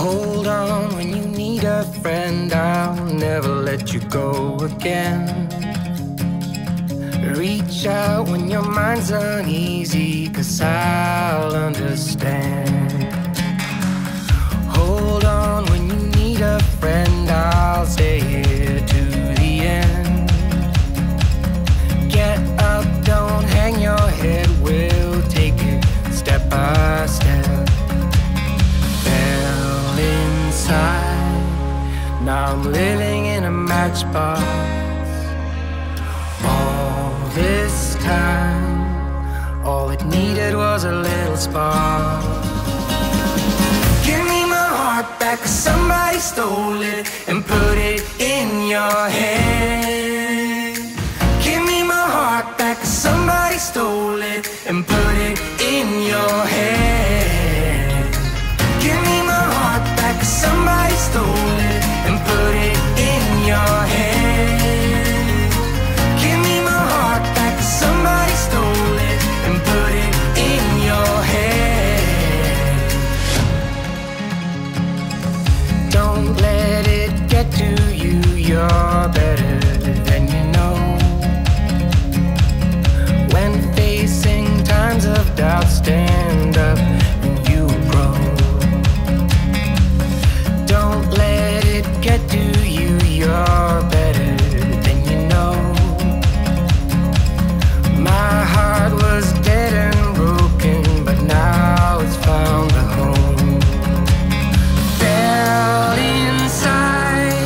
Hold on when you need a friend, I'll never let you go again. Reach out when your mind's uneasy, cause I'll understand. Now I'm living in a matchbox. All this time, all it needed was a little spark. Give me my heart back, somebody stole it and put it in your hand. Doubt, stand up and you grow. Don't let it get to you, you're better than you know. My heart was dead and broken, but now it's found a home. Fell inside,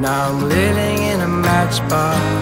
now I'm living in a matchbox.